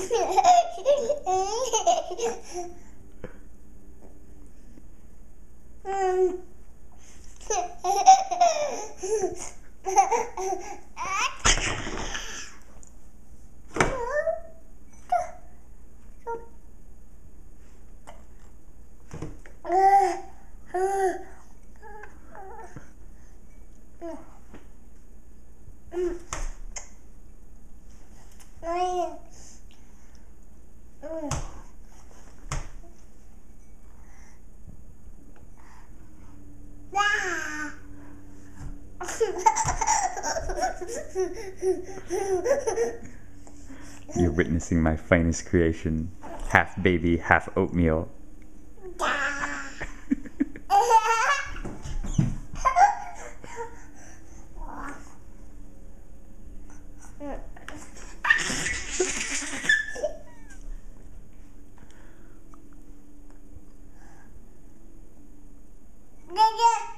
Yeah. um. um You're witnessing my finest creation half baby, half oatmeal.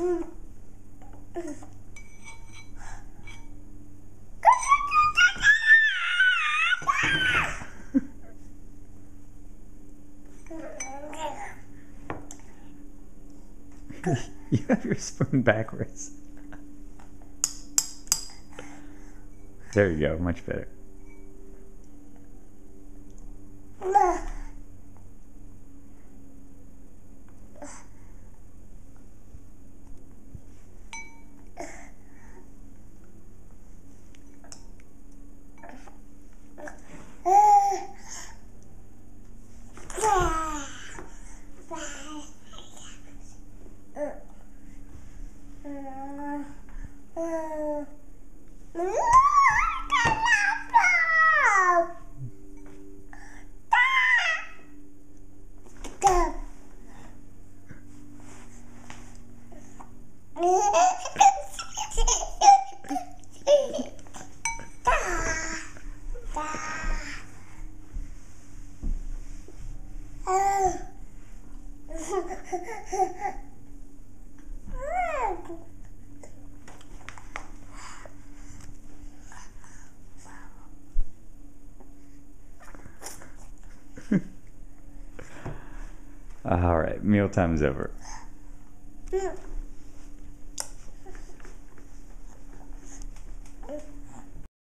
you have your spoon backwards. There you go, much better. 大老虎，大狗。All right, mealtime's over. Mm.